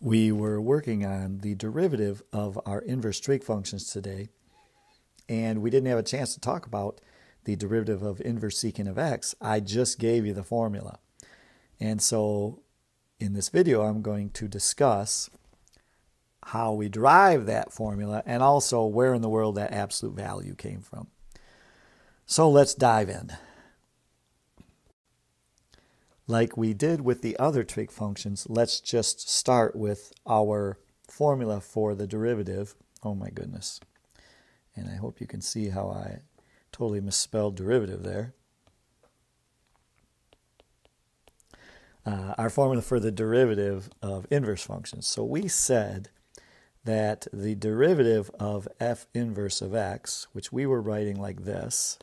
We were working on the derivative of our inverse trig functions today, and we didn't have a chance to talk about the derivative of inverse secant of x. I just gave you the formula. And so in this video, I'm going to discuss how we derive that formula and also where in the world that absolute value came from. So let's dive in. Like we did with the other trig functions, let's just start with our formula for the derivative. Oh my goodness. And I hope you can see how I totally misspelled derivative there. Uh, our formula for the derivative of inverse functions. So we said that the derivative of f inverse of x, which we were writing like this,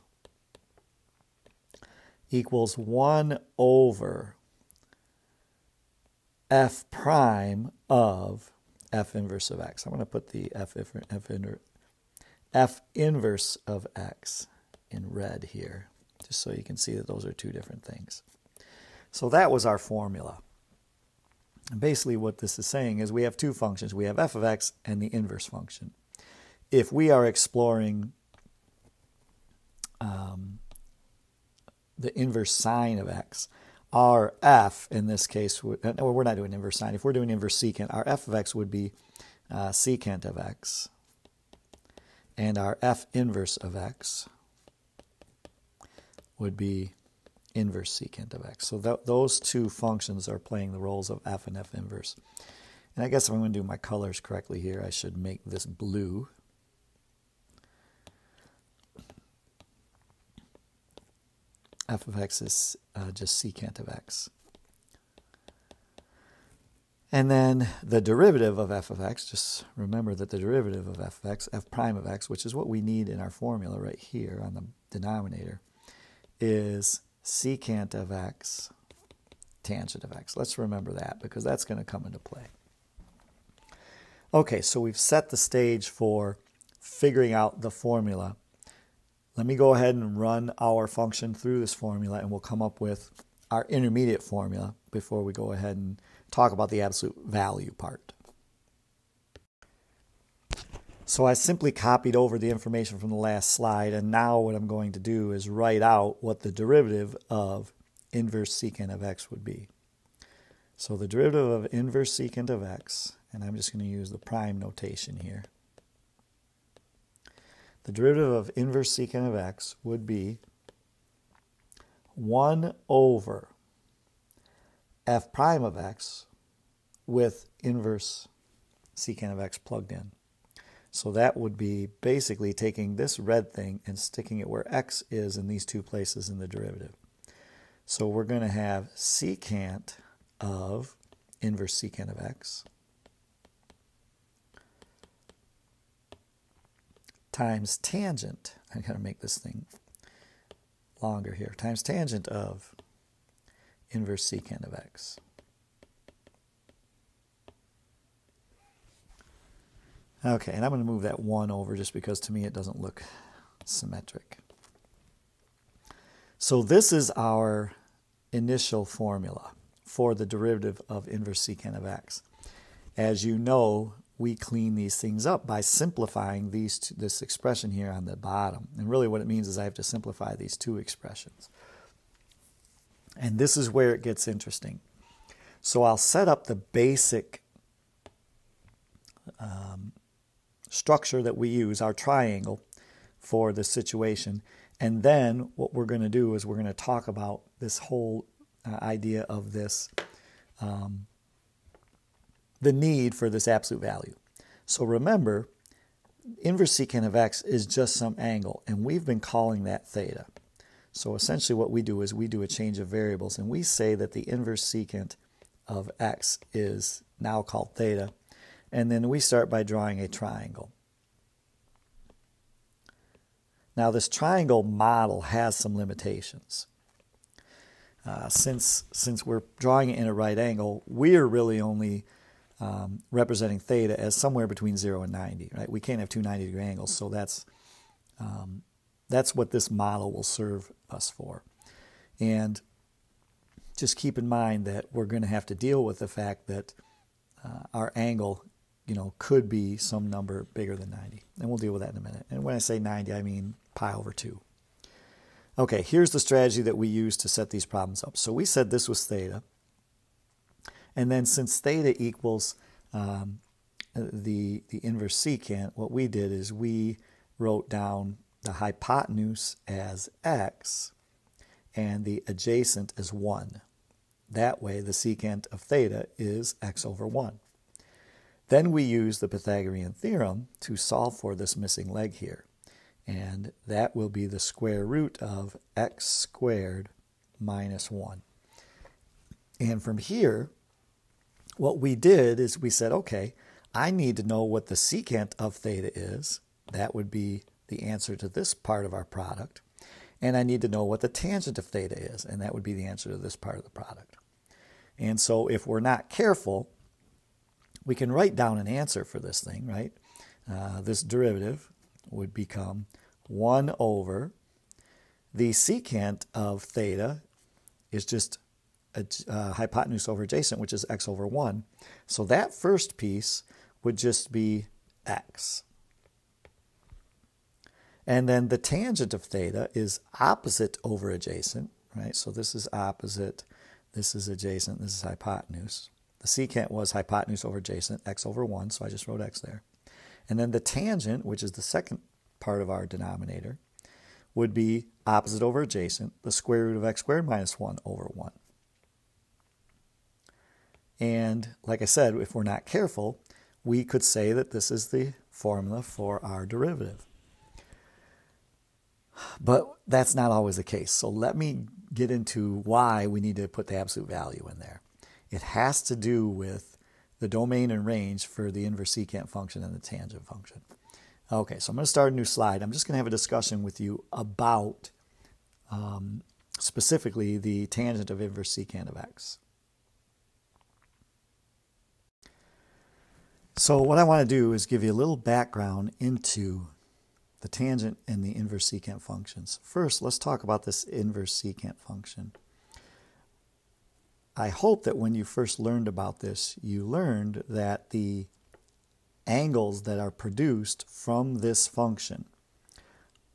equals 1 over f prime of f inverse of x. I'm going to put the f, f, f, f inverse of x in red here, just so you can see that those are two different things. So that was our formula. And basically what this is saying is we have two functions. We have f of x and the inverse function. If we are exploring um, the inverse sine of x, our f in this case, would, uh, no, we're not doing inverse sine. If we're doing inverse secant, our f of x would be uh, secant of x. And our f inverse of x would be inverse secant of x. So th those two functions are playing the roles of f and f inverse. And I guess if I'm going to do my colors correctly here, I should make this blue. F of x is uh, just secant of x. And then the derivative of f of x, just remember that the derivative of f of x, f prime of x, which is what we need in our formula right here on the denominator, is secant of x tangent of x. Let's remember that because that's going to come into play. Okay, so we've set the stage for figuring out the formula. Let me go ahead and run our function through this formula and we'll come up with our intermediate formula before we go ahead and talk about the absolute value part. So I simply copied over the information from the last slide, and now what I'm going to do is write out what the derivative of inverse secant of x would be. So the derivative of inverse secant of x, and I'm just going to use the prime notation here. The derivative of inverse secant of x would be 1 over f prime of x with inverse secant of x plugged in. So that would be basically taking this red thing and sticking it where x is in these two places in the derivative. So we're going to have secant of inverse secant of x times tangent. I got to make this thing longer here. Times tangent of inverse secant of x. Okay, and I'm going to move that 1 over just because to me it doesn't look symmetric. So this is our initial formula for the derivative of inverse secant of x. As you know, we clean these things up by simplifying these two, this expression here on the bottom. And really what it means is I have to simplify these two expressions. And this is where it gets interesting. So I'll set up the basic um, structure that we use, our triangle, for this situation. And then what we're going to do is we're going to talk about this whole uh, idea of this, um, the need for this absolute value. So remember, inverse secant of x is just some angle, and we've been calling that theta. So essentially what we do is we do a change of variables, and we say that the inverse secant of x is now called theta, and then we start by drawing a triangle. Now, this triangle model has some limitations. Uh, since, since we're drawing it in a right angle, we're really only um, representing theta as somewhere between 0 and 90. Right? We can't have two 90 degree angles, so that's, um, that's what this model will serve us for. And just keep in mind that we're going to have to deal with the fact that uh, our angle, you know, could be some number bigger than 90. And we'll deal with that in a minute. And when I say 90, I mean pi over 2. Okay, here's the strategy that we use to set these problems up. So we said this was theta. And then since theta equals um, the, the inverse secant, what we did is we wrote down the hypotenuse as x and the adjacent as 1. That way, the secant of theta is x over 1. Then we use the Pythagorean theorem to solve for this missing leg here. And that will be the square root of x squared minus 1. And from here, what we did is we said, okay, I need to know what the secant of theta is. That would be the answer to this part of our product. And I need to know what the tangent of theta is, and that would be the answer to this part of the product. And so if we're not careful, we can write down an answer for this thing, right? Uh, this derivative would become 1 over the secant of theta is just uh, hypotenuse over adjacent, which is x over 1. So that first piece would just be x. And then the tangent of theta is opposite over adjacent, right? So this is opposite, this is adjacent, this is hypotenuse. The secant was hypotenuse over adjacent, x over 1, so I just wrote x there. And then the tangent, which is the second part of our denominator, would be opposite over adjacent, the square root of x squared minus 1 over 1. And like I said, if we're not careful, we could say that this is the formula for our derivative. But that's not always the case. So let me get into why we need to put the absolute value in there. It has to do with the domain and range for the inverse secant function and the tangent function. Okay, so I'm going to start a new slide. I'm just going to have a discussion with you about um, specifically the tangent of inverse secant of x. So what I want to do is give you a little background into the tangent and the inverse secant functions. First, let's talk about this inverse secant function. I hope that when you first learned about this, you learned that the angles that are produced from this function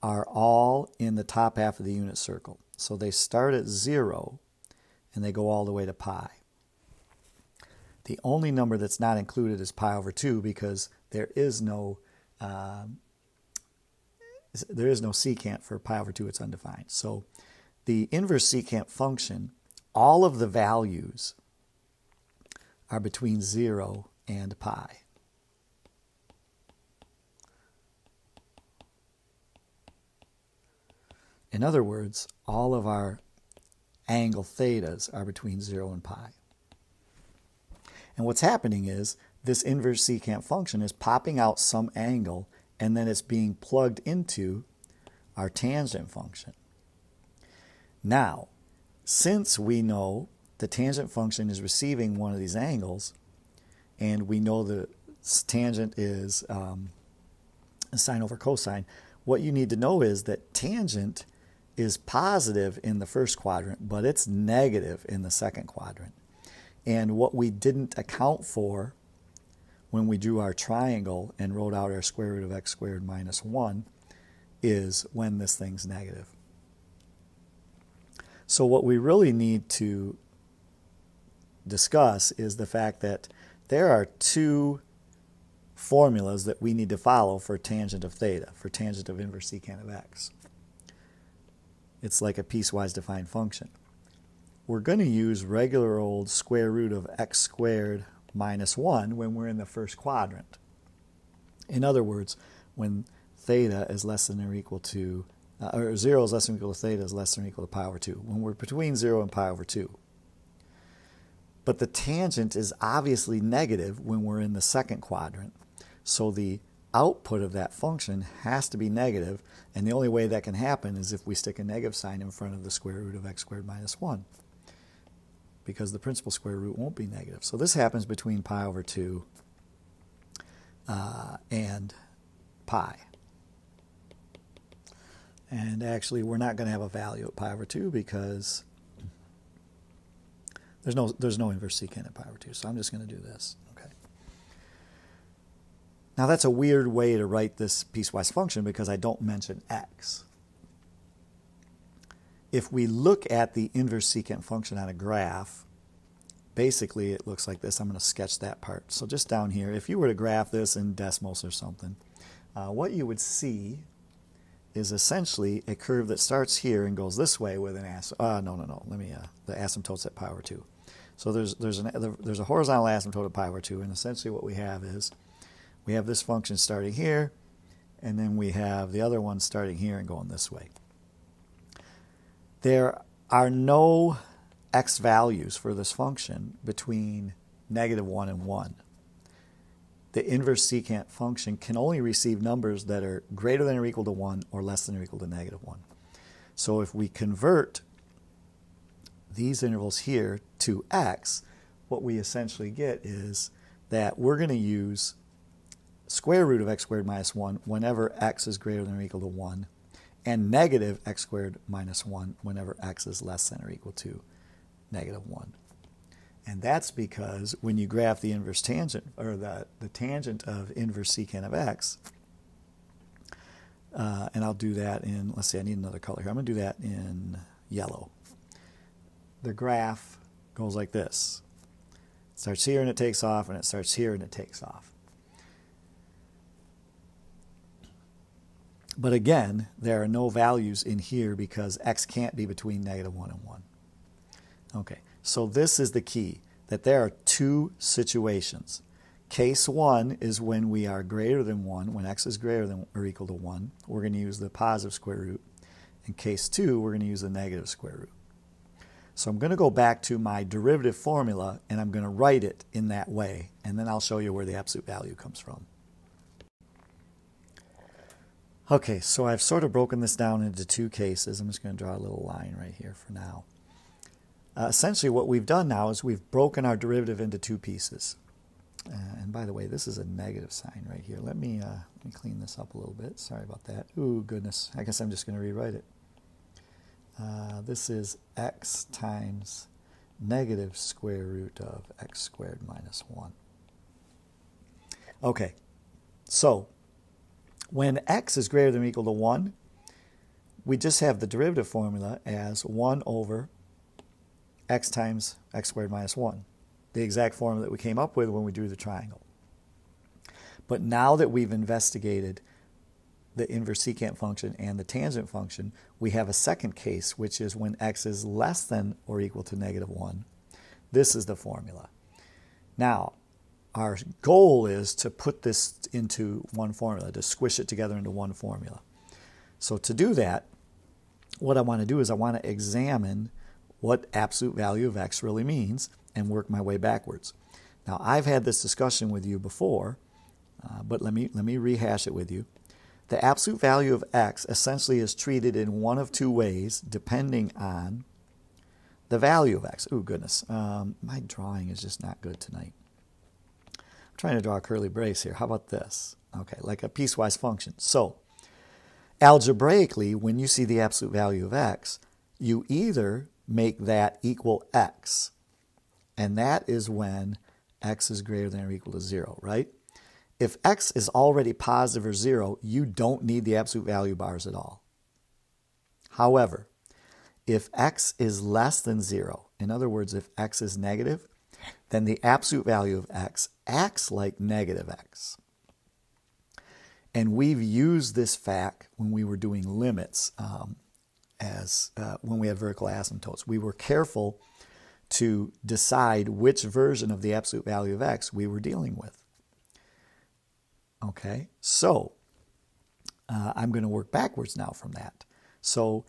are all in the top half of the unit circle. So they start at zero and they go all the way to pi. The only number that's not included is pi over 2 because there is no um, there is no secant for pi over 2, it's undefined. So the inverse secant function, all of the values are between 0 and pi. In other words, all of our angle thetas are between 0 and pi. And what's happening is this inverse secant function is popping out some angle and then it's being plugged into our tangent function. Now, since we know the tangent function is receiving one of these angles, and we know the tangent is um, sine over cosine, what you need to know is that tangent is positive in the first quadrant, but it's negative in the second quadrant. And what we didn't account for when we drew our triangle and wrote out our square root of x squared minus 1 is when this thing's negative. So what we really need to discuss is the fact that there are two formulas that we need to follow for tangent of theta, for tangent of inverse secant of x. It's like a piecewise defined function. We're going to use regular old square root of x squared minus 1 when we're in the first quadrant. In other words, when theta is less than or equal to, uh, or 0 is less than or equal to theta is less than or equal to pi over 2, when we're between 0 and pi over 2. But the tangent is obviously negative when we're in the second quadrant. So the output of that function has to be negative, and the only way that can happen is if we stick a negative sign in front of the square root of x squared minus 1 because the principal square root won't be negative. So this happens between pi over 2 uh, and pi. And actually, we're not going to have a value at pi over 2 because there's no, there's no inverse secant at pi over 2. So I'm just going to do this. Okay. Now that's a weird way to write this piecewise function because I don't mention x. If we look at the inverse secant function on a graph, basically it looks like this. I'm going to sketch that part. So just down here, if you were to graph this in Desmos or something, uh, what you would see is essentially a curve that starts here and goes this way with an asymptote. Uh, no, no, no. Let me, uh, the asymptote's at pi over 2. So there's, there's, an, there's a horizontal asymptote at pi over 2, and essentially what we have is we have this function starting here, and then we have the other one starting here and going this way. There are no x values for this function between negative 1 and 1 the inverse secant function can only receive numbers that are greater than or equal to 1 or less than or equal to negative 1. So if we convert these intervals here to x, what we essentially get is that we're going to use square root of x squared minus 1 whenever x is greater than or equal to 1, and negative x squared minus 1 whenever x is less than or equal to negative 1. And that's because when you graph the inverse tangent, or the, the tangent of inverse secant of x, uh, and I'll do that in, let's see, I need another color here. I'm going to do that in yellow. The graph goes like this. It starts here and it takes off, and it starts here and it takes off. But again, there are no values in here because x can't be between negative 1 and 1. Okay, so this is the key, that there are two situations. Case 1 is when we are greater than 1, when x is greater than or equal to 1, we're going to use the positive square root. In case 2, we're going to use the negative square root. So I'm going to go back to my derivative formula and I'm going to write it in that way, and then I'll show you where the absolute value comes from. Okay, so I've sort of broken this down into two cases. I'm just going to draw a little line right here for now. Uh, essentially, what we've done now is we've broken our derivative into two pieces. Uh, and by the way, this is a negative sign right here. Let me, uh, let me clean this up a little bit. Sorry about that. Ooh, goodness. I guess I'm just going to rewrite it. Uh, this is x times negative square root of x squared minus 1. Okay, so when x is greater than or equal to 1, we just have the derivative formula as 1 over x times x squared minus 1, the exact formula that we came up with when we drew the triangle. But now that we've investigated the inverse secant function and the tangent function, we have a second case, which is when x is less than or equal to negative 1. This is the formula. Now, our goal is to put this into one formula, to squish it together into one formula. So to do that, what I want to do is I want to examine what absolute value of x really means and work my way backwards. Now, I've had this discussion with you before, uh, but let me, let me rehash it with you. The absolute value of x essentially is treated in one of two ways depending on the value of x. Oh, goodness. Um, my drawing is just not good tonight. Trying to draw a curly brace here. How about this? Okay, like a piecewise function. So, algebraically, when you see the absolute value of x, you either make that equal x. And that is when x is greater than or equal to 0, right? If x is already positive or 0, you don't need the absolute value bars at all. However, if x is less than 0, in other words, if x is negative, then the absolute value of x acts like negative x. And we've used this fact when we were doing limits. Um, as uh, when we had vertical asymptotes. We were careful to decide which version of the absolute value of x we were dealing with. Okay, so uh, I'm going to work backwards now from that. So,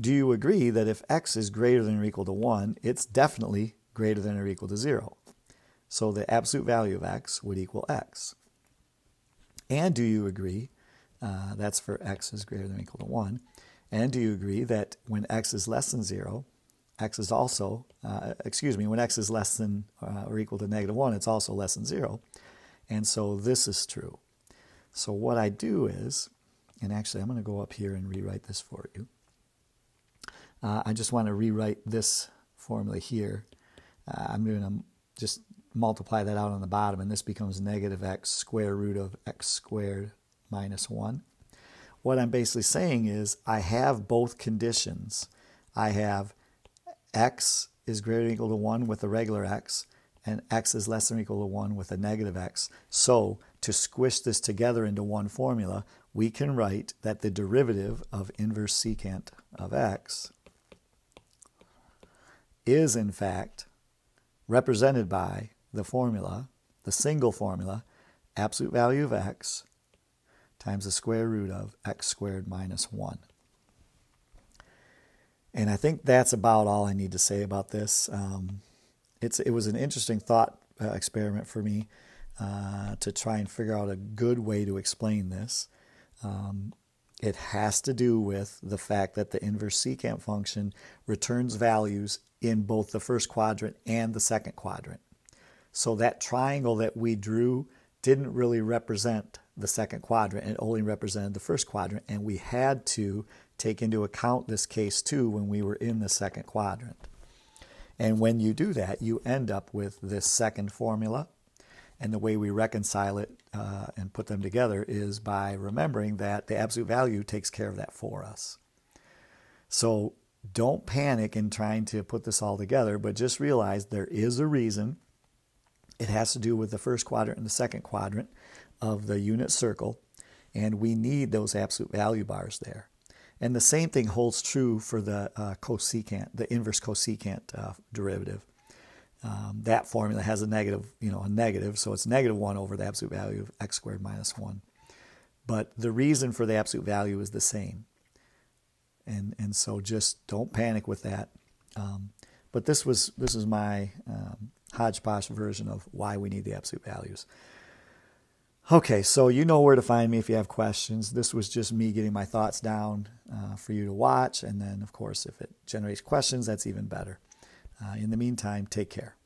do you agree that if x is greater than or equal to 1, it's definitely greater than or equal to 0? So, the absolute value of x would equal x. And do you agree, uh, that's for x is greater than or equal to 1, and do you agree that when x is less than 0, x is also, uh, excuse me, when x is less than uh, or equal to negative 1, it's also less than 0. And so this is true. So what I do is, and actually I'm going to go up here and rewrite this for you. Uh, I just want to rewrite this formula here. Uh, I'm going to just multiply that out on the bottom, and this becomes negative x square root of x squared minus 1. What I'm basically saying is I have both conditions. I have x is greater than equal to 1 with a regular x, and x is less than or equal to 1 with a negative x. So to squish this together into one formula, we can write that the derivative of inverse secant of x is in fact represented by the formula, the single formula, absolute value of x times the square root of x squared minus 1. And I think that's about all I need to say about this. Um, it's, it was an interesting thought uh, experiment for me uh, to try and figure out a good way to explain this. Um, it has to do with the fact that the inverse secant function returns values in both the first quadrant and the second quadrant. So that triangle that we drew didn't really represent the second quadrant, it only represented the first quadrant, and we had to take into account this case too when we were in the second quadrant. And when you do that, you end up with this second formula. And the way we reconcile it uh, and put them together is by remembering that the absolute value takes care of that for us. So don't panic in trying to put this all together, but just realize there is a reason. It has to do with the first quadrant and the second quadrant of the unit circle, and we need those absolute value bars there. And the same thing holds true for the uh, cosecant, the inverse cosecant uh, derivative. Um, that formula has a negative, you know, a negative, so it's negative 1 over the absolute value of x squared minus 1. But the reason for the absolute value is the same. And, and so just don't panic with that. Um, but this was this is my um, hodgepodge version of why we need the absolute values. Okay, so you know where to find me if you have questions. This was just me getting my thoughts down uh, for you to watch. And then, of course, if it generates questions, that's even better. Uh, in the meantime, take care.